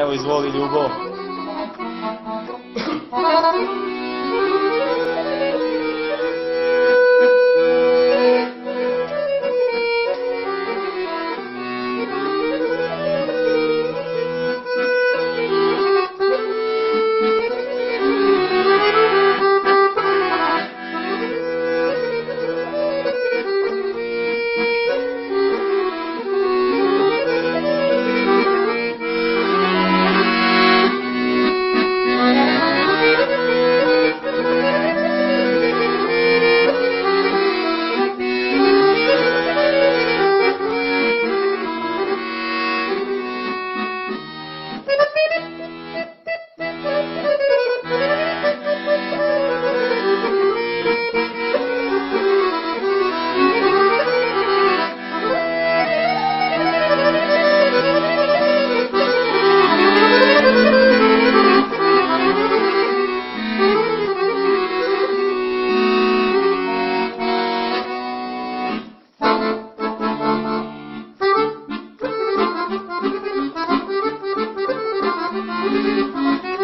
Evo, izvoli Ljubo. Thank you.